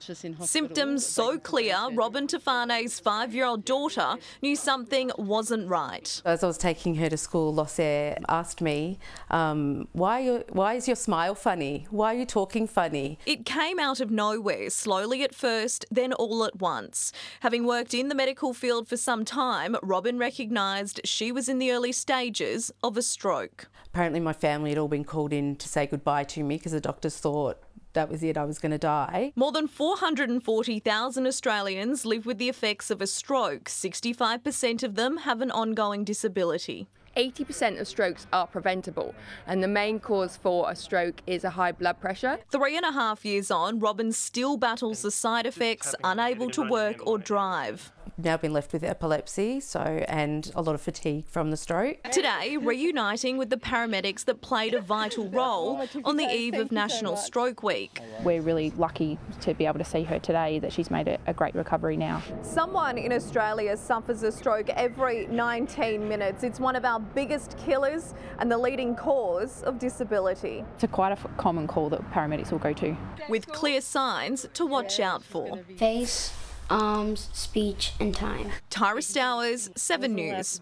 Symptoms so clear, Robin Tafane's five year old daughter knew something wasn't right. As I was taking her to school, Lossair asked me, um, why, why is your smile funny? Why are you talking funny? It came out of nowhere, slowly at first, then all at once. Having worked in the medical field for some time, Robin recognised she was in the early stages of a stroke. Apparently, my family had all been called in to say goodbye to me because the doctors thought that was it, I was going to die. More than 440,000 Australians live with the effects of a stroke. 65% of them have an ongoing disability. 80% of strokes are preventable, and the main cause for a stroke is a high blood pressure. Three and a half years on, Robin still battles the side effects, unable to work or drive. Now been left with epilepsy, so and a lot of fatigue from the stroke. Today, reuniting with the paramedics that played a vital role on the eve of National Stroke Week. We're really lucky to be able to see her today, that she's made a, a great recovery now. Someone in Australia suffers a stroke every 19 minutes. It's one of our biggest killers and the leading cause of disability. It's a quite a common call that paramedics will go to. With clear signs to watch out for. Face, arms, speech and time. Tyra Stowers, 7 News.